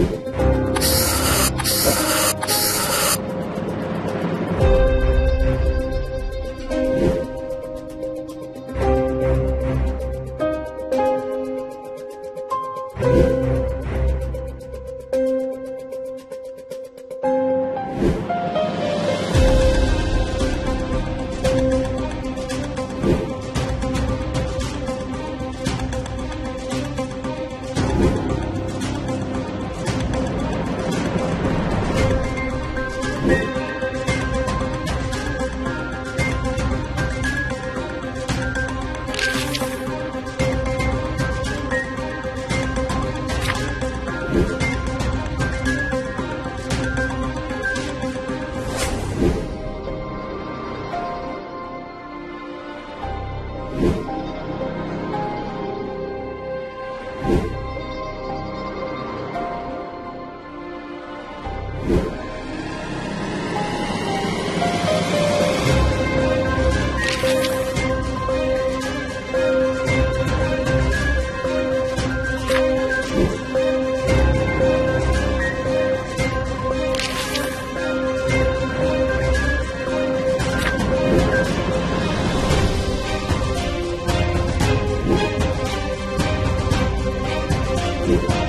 you Música